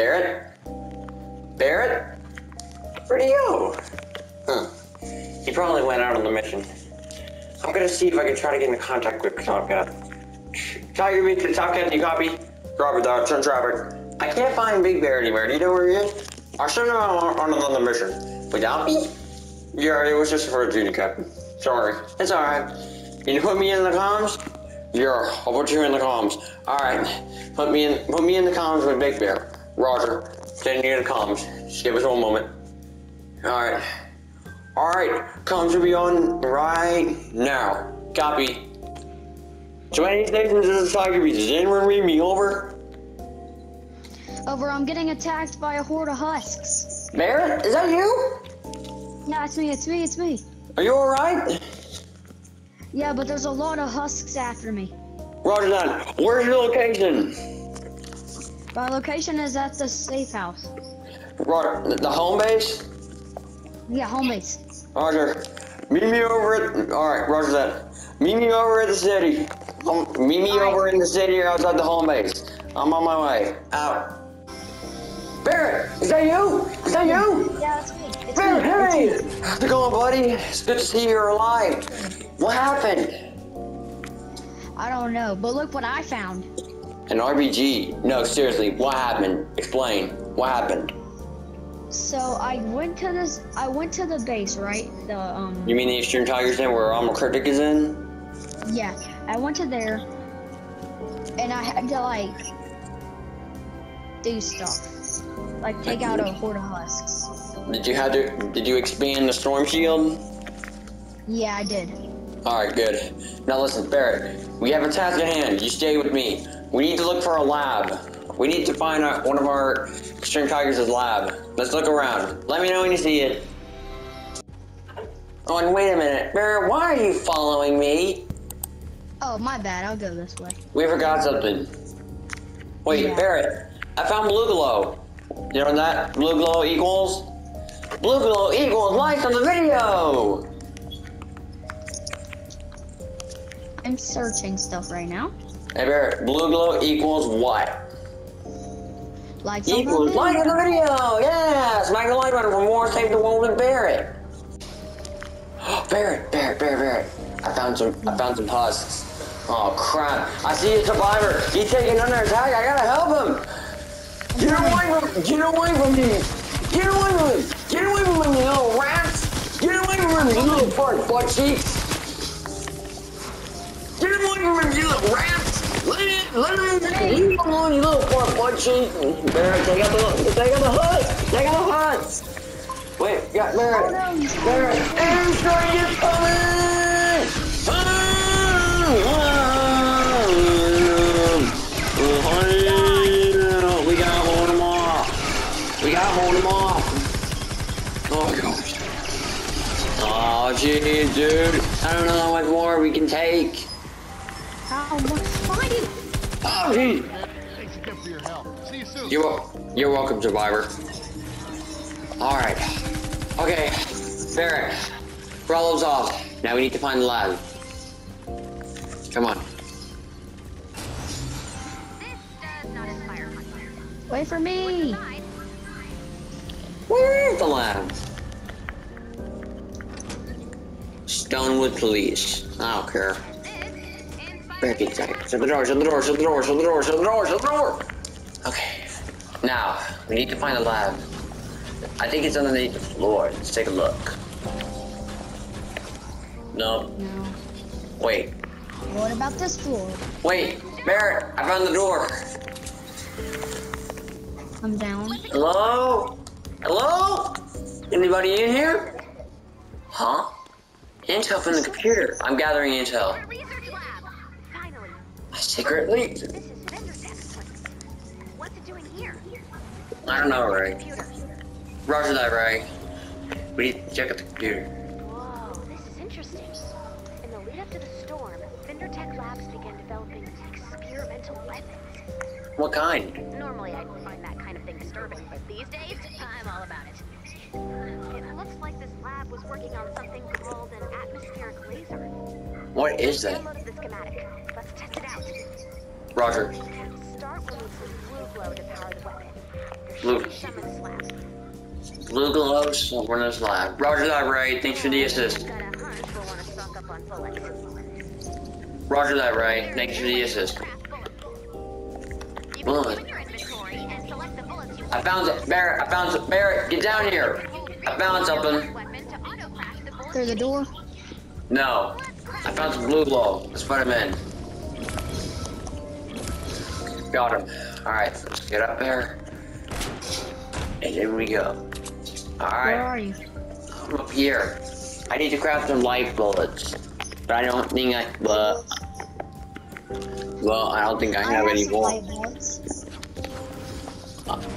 Barrett? Barrett? Where'd he go? Huh. He probably went out on the mission. I'm gonna see if I can try to get into contact with Tomcat. Tiger Beat to Tomcat, do you copy? Robert, the turn traffic. I can't find Big Bear anywhere. Do you know where he is? I'll send him on, on another mission. Without me? Yeah, it was just for a junior captain. Sorry. It's alright. Can you put me in the comms? Yeah, I'll put you in the comms. Alright. Put me in put me in the comms with Big Bear. Roger. Sending you the comms. Just give us one moment. Alright. Alright, comms will be on right now. Copy. 20 stations is a Tiger. Does anyone read me over? Over, I'm getting attacked by a horde of husks. Barrett, is that you? Yeah, it's me, it's me, it's me. Are you alright? Yeah, but there's a lot of husks after me. Roger that. Where's your location? My location is at the safe house. Roger, the home base? Yeah, home base. Roger. Meet me over at. Alright, Roger that. Meet me over at the city. Um, meet me over in the city or outside the home base. I'm on my way. Out. Barrett, is that you? Is that you? Yeah, it's me. It's Barrett, me. hey! How's it going, buddy? It's good to see you're alive. What happened? I don't know, but look what I found. An RBG. No, seriously, what happened? Explain. What happened? So I went to this. I went to the base, right? The um. You mean the Eastern Tigers Den where Armor Critic is in? Yeah, I went to there, and I had to like do stuff, like take out a horde of husks. Did you have to? Did you expand the Storm Shield? Yeah, I did. Alright, good. Now listen, Barrett, we have a task at hand. You stay with me. We need to look for a lab. We need to find out one of our Extreme Tigers' lab. Let's look around. Let me know when you see it. Oh, and wait a minute. Barrett, why are you following me? Oh, my bad. I'll go this way. We forgot something. Wait, Yeah. Barrett, I found blue glow. You know that blue glow equals? Blue glow equals likes on the video! I'm searching stuff right now. Hey Barrett, blue glow equals what? Like. Equals like on the video! The like button for more Save the World with Barrett! Barrett, Barrett, Barrett, Barrett. I found some I found some husks. Oh crap. I see a survivor. He's taking under attack. I gotta help him! Get away from get away from me! Get away from him! Get away from him, you little rats! Get away from him, you little fart butt cheeks! Get away from him, you little rats! You little butt cheeks! Barrett, take out the, take out the hut! Take out the hut! Wait, yeah, Barrett! Oh, no, Barrett! Airstrike is coming! Ah! We gotta hold him off! We gotta hold him off! Oh gosh. Oh jeez, dude. I don't know how much more we can take. Jeez. Thanks again for your help. See you soon. You're, you're welcome, survivor. Alright. Okay. Barrett. Problem's off. Now we need to find the lab. Come on. Wait for me. Where is the lab? Stonewood Police. I don't care. Barrett, get inside. Shut the door, shut the door, shut the door, shut the door, shut the door, shut the door. Okay. Now, we need to find the lab. I think it's underneath the floor. Let's take a look. No. No. Wait. What about this floor? Wait. Barrett, I found the door. I'm down. Hello? Hello? Anybody in here? Huh? Intel from the computer. I'm gathering intel. Place. What's it doing here? I don't know, Ray. Roger that, Ray. We need to check out the computer. Whoa, this is interesting. In the lead up to the storm, Vindertech Labs began developing experimental weapons. What kind? Normally, I'd find that kind of thing disturbing, but these days, I'm all about it. It looks like this lab was working on something called an atmospheric laser. What is that? Downloaded the schematic. Let's test it out. Roger. To start, we'll need some blue glow to power the weapon. Blue, Some of the slabs. blue gloves over in this lab. Roger that, Ray. Thanks for the assist. Got a hunch we'll want to stock up on bullets. Roger that, Ray. Thanks for the assist. Craft bullets. You can Bullet. I found it. Barrett, I found it. Barrett, get down here. I found something. weapon to auto-craft the bullets Through the door. No. I found some blue glow. Let's put him in. Got him. Alright, let's get up there. And here we go. Alright. Where are you? I'm up here. I need to craft some life bullets. But I don't think I, but, well, I don't think I have any more.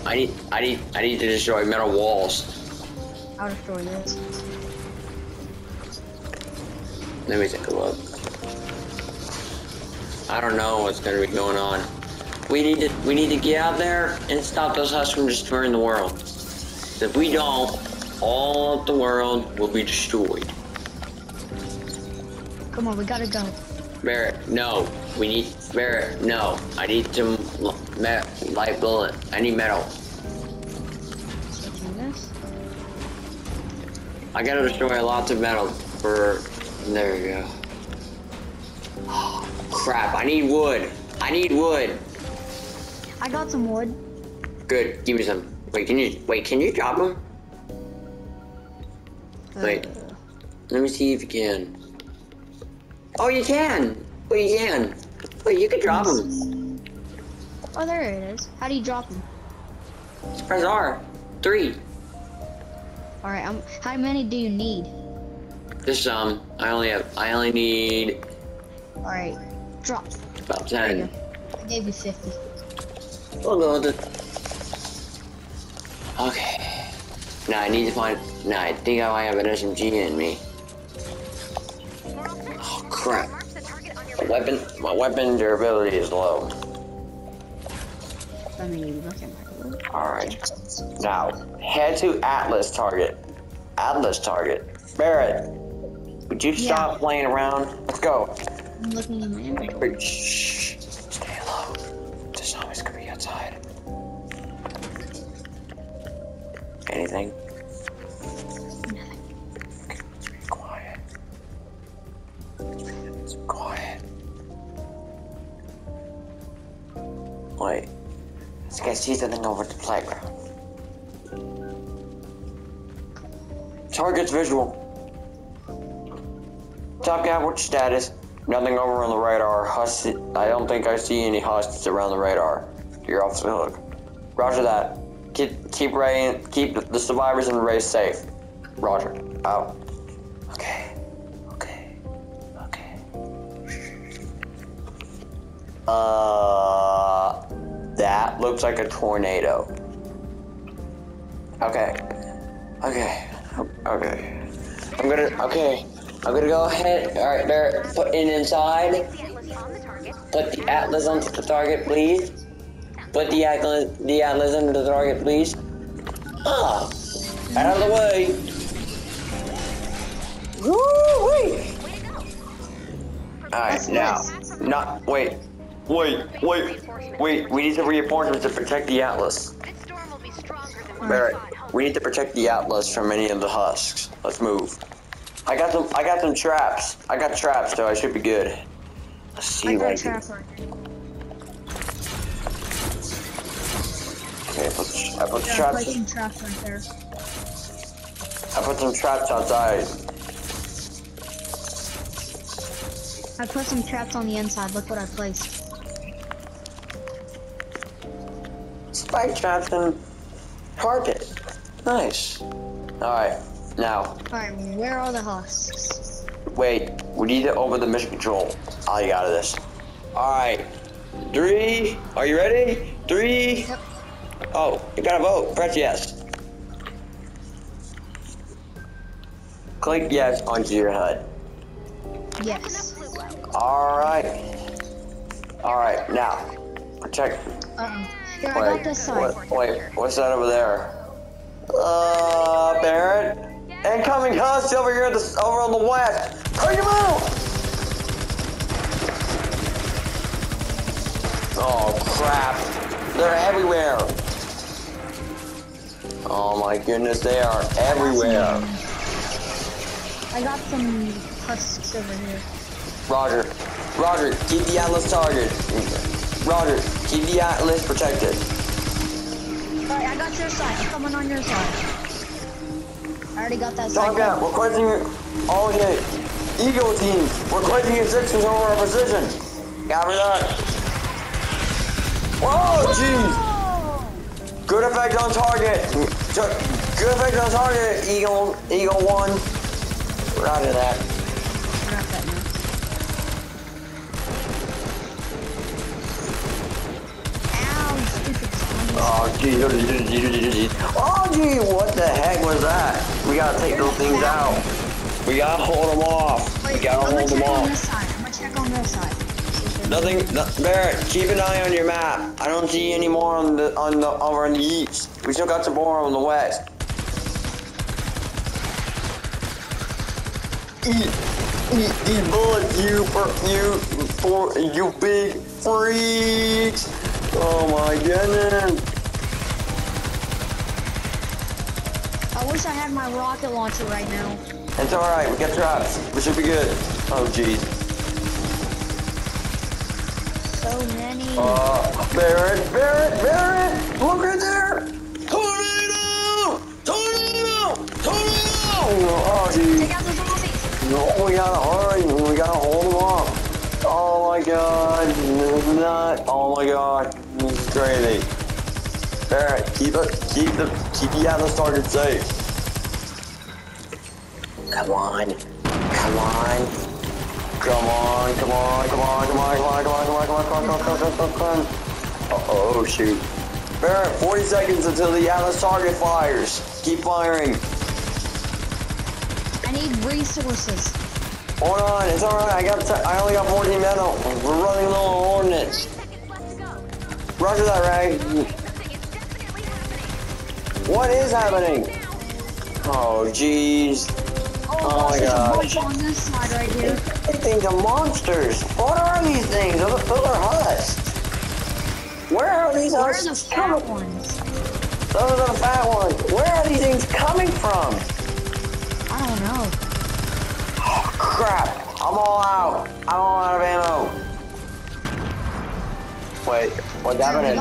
I need, I need, I need to destroy metal walls. I'll destroy this. Let me take a look. I don't know what's gonna be going on. We need to we need to get out there and stop those husks from destroying the world. If we don't, all of the world will be destroyed. Come on, we gotta go. Barrett, no. We need Barrett, no. I need some light bullet. I need metal. I gotta destroy lots of metal for. There you go. Oh, crap! I need wood. I need wood. I got some wood. Good. Give me some. Wait, can you wait? Can you drop them? Wait. Uh, Let me see if you can. Oh, you can. Wait, you can. Wait, you can drop them. oh, there it is. How do you drop them? Press R. Three. All right. Um, how many do you need? Just um. I only have. I only need All right. Drop. about ten. I gave you 50. We'll go with it. Okay. Now I need to find. Now I think I might have an SMG in me. Crap. Mark the target on your My weapon. My weapon durability is low. Let me look at my wood. Alright. Now, head to Atlas target. Atlas target. Barrett, would you Yeah. stop playing around? Let's go. I'm looking in my inventory. Wait, shh. Stay low. The zombies could be outside. Anything? Quiet. Wait. This guy sees something over the playground. Target's visual. Top guy, what's status? Nothing over on the radar. Husk, I don't think I see any husks around the radar. You're off the hook. Roger that. Keep keep Ray keep the survivors and Ray safe. Roger. Out. Uh, that looks like a tornado. Okay. Okay. Okay. I'm gonna. Okay. I'm gonna go ahead. All right, there. Put it inside. Put the atlas onto the target, please. Put the atlas, the atlas onto the target, please. Ah, out of the way. Woo! Wait. Way to go. All right, now, not wait, wait, wait, wait. We need some reinforcements to protect the atlas. This storm will be stronger than we Barrett, we need to protect the atlas from any of the husks. Let's move. I got some. I got some traps. I got traps, so I should be good. Let's see I what I can. trap right there. Okay, I put, I put Yeah, traps. traps right there. I put some traps outside. I put some traps on the inside. Look what I placed. Spike traps and target. Nice. Alright, now, All right. Where are the husks? wait. We need to open the mission control. I got this. Alright. Three. Are you ready? Three. Yep. Oh, you gotta vote. Press yes. Click yes onto your HUD. Yes. Alright. Alright, now. Protect. Uh oh. Here, I got Wait, this side. what, wait, what's that over there? Uh, Barrett? Incoming husk over here, this, over on the west. Take him out! Oh, crap. They're everywhere. Oh my goodness, they are everywhere. I got some husks over here. Roger. Roger, keep the Atlas target. Roger, keep the Atlas protected. Alright, I got your side. I'm coming on your side. I already got that side. out, requesting all okay. Oh, Eagle team, requesting your six over our position. Copy that. Whoa, jeez. Oh! Good effect on target. Good effect on target, Eagle, Eagle 1. Roger that. Got that now. Ow, stupid zombies. Oh, gee. Oh, gee, what the heck was that? We gotta take those things out. We gotta hold them off. We gotta I'm hold them off. I'm gonna check on this side. See if there's- Nothing, no, Barrett, keep an eye on your map. I don't see any more on the, on the, over on the east. We still got some more on the west. Eat, eat these bullets, you, for, you, for, you big freaks. Oh my goodness. I wish I had my rocket launcher right now. It's alright, we got traps. We should be good. Oh jeez. So many. Uh, Barrett, Barrett, Barrett, look right there! Tornado! Tornado! Tornado! Oh, geez. Take out the zombies. No, we gotta hurry. We gotta hold them off. Oh my god. This is not. Oh my god. This is crazy. Barrett, keep it, keep the, keep the Atlas target safe. Come on. Come on. Come on, come on, come on, come on, come on, come on, come on, come on, come on, come on, come on, come on, come on. Uh-oh, shoot. Barrett, 40 seconds until the Atlas target fires. Keep firing. I need resources. Hold on, it's alright, I got, t- I only got 14 metal. We're running low on ordnance. Seconds left to go. Roger that, Ray. What is happening? Oh, jeez. Oh, Oh my gosh. on this side right here. These things are monsters. What are these things? Those are, are husks. Where are these Where are the fat coming ones? Those are the fat ones. Where are these things coming from? I don't know. Oh, crap. I'm all out. I'm all out of ammo. Wait, what's happening?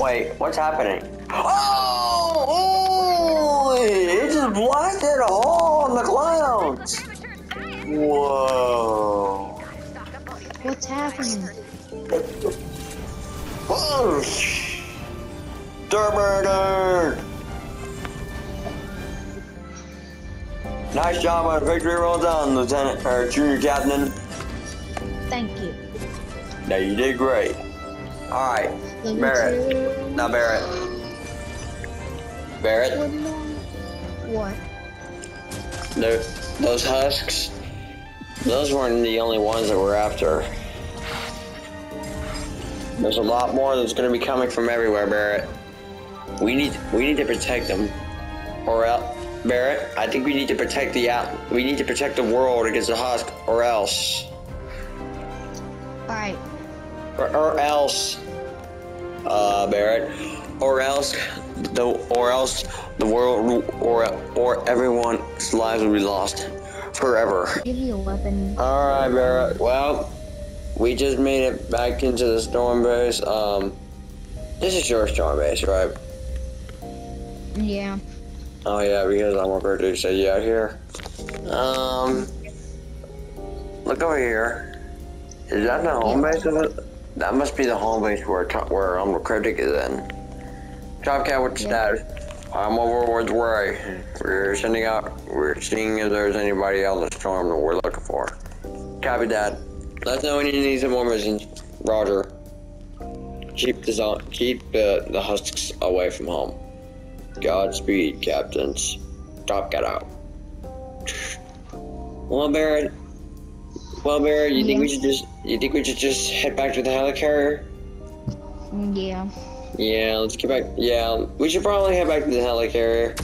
Wait, what's happening? Oh, oh! It just blasted a hole in the clouds. Whoa. Gotta stock up on these What's happening? Whoosh! Terminator! Nice job on victory well done, Lieutenant or Junior Captain. Thank you. Now you did great. Alright, Level Barrett. two. Now Barrett. Barrett, What? tho- those husks, those weren't the only ones that we're after. There's a lot more that's gonna be coming from everywhere, Barrett. We need we need to protect them. Or else Barrett, I think we need to protect the out we need to protect the world against the husk or else. Alright. Or, or else uh Barrett. Or else the or else the world or or everyone's lives will be lost forever. Give me a weapon. Alright, Barrett. Well, we just made it back into the storm base. Um, this is your storm base, right? Yeah. Oh yeah, because I'm going to say out here. Um, look over here. Is that the home base of it? That must be the home base where to- where um Cryptic is in. Top Cat, what's Yeah. status? I'm over with Ray. We're sending out. We're seeing if there's anybody out in the storm that we're looking for. Copy that. Let us know when you need some more missions. Roger. Keep the keep uh, the husks away from home. Godspeed, captains. Top Cat out. Well, Barrett. Well, Barrett, you think we should just you think we should just head back to the helicarrier? Yeah. Yeah, let's get back. Yeah, we should probably head back to the helicarrier.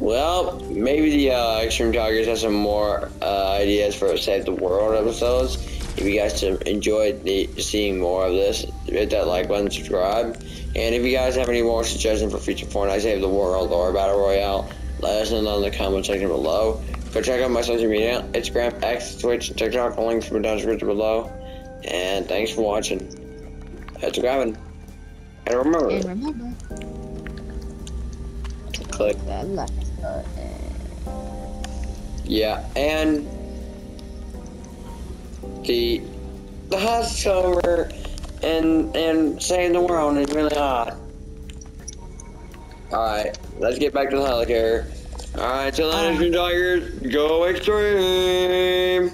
Well, maybe the uh, Extreme Tigers have some more uh, ideas for Save the World episodes. If you guys enjoyed the, seeing more of this, hit that like button, subscribe. And if you guys have any more suggestions for future Fortnite Save the World or Battle Royale, let us know in the comment section below. Go check out my social media, Instagram, X, Twitch, and TikTok. The links from down the description below. And thanks for watching. Heads grabbing. And remember, And remember, click. the like button. Yeah, and the the hot summer and and saving the world is really hot. Alright, let's get back to the helicarrier. Alright, till then, Tigers, go extreme!